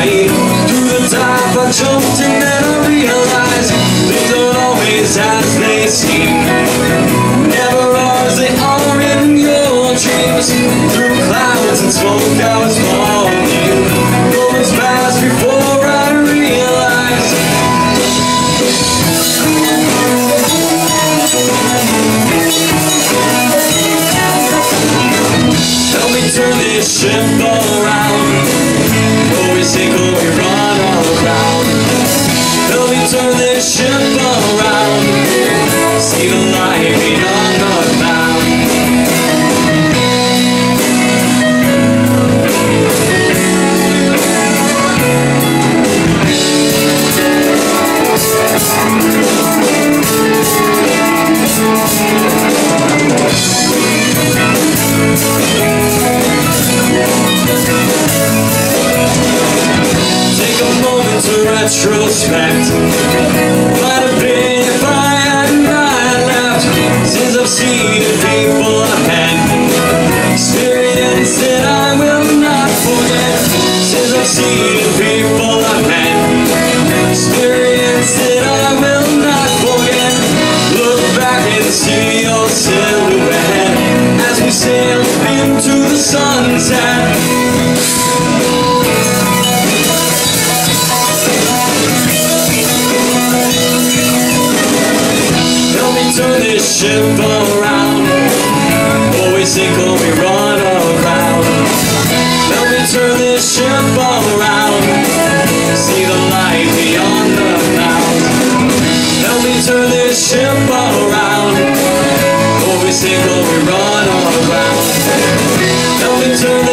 right. Through the dive I jumped and then I realized things don't always as they seem. Never as they are in your dreams. Through clouds and smoke I was falling. Moments passed before I realized. Help me turn this ship retrospect. Might have been if I had not left. Since I've seen people had. Experience that I will not forget. Since I've seen ship around. Always think when we run around. Help me turn this ship around. See the light beyond the clouds. Help me turn this ship around. Always think when we run around. Help me turn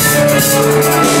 Música